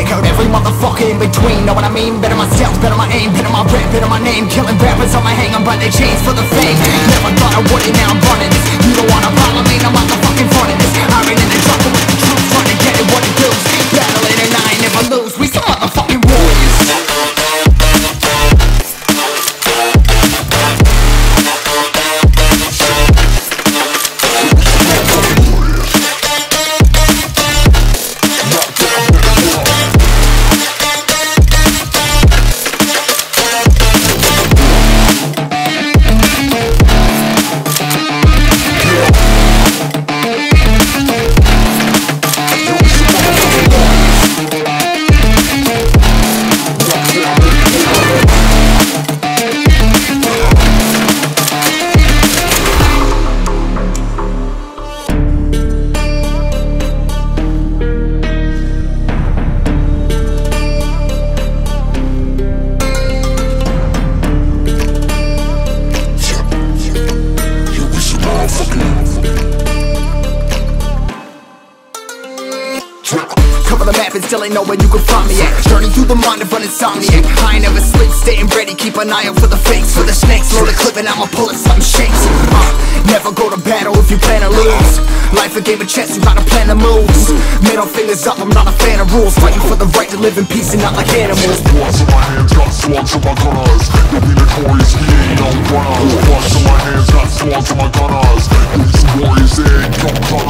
Take out every motherfucker in between, know what I mean? Better myself, better my aim, better my rap, better my name. Killing rappers on my hang, I'm by their chains for the fame. Never And still ain't know where you can find me at. Journey through the mind of an insomniac. I ain't never sleep, staying ready, keep an eye out for the fakes For the snakes, load the clip and I'ma pull it, something shakes. Uh, Never go to battle if you plan to lose. Life a game of chess, you gotta plan the moves Middle fingers up, I'm not a fan of rules. Fighting for the right to live in peace and not like animals. Bloods on my hands, got slugs on my gunners. Yo, we notorious, we ain't no runners on my hands, got slugs on my gunners. We warriors, ain't no gunners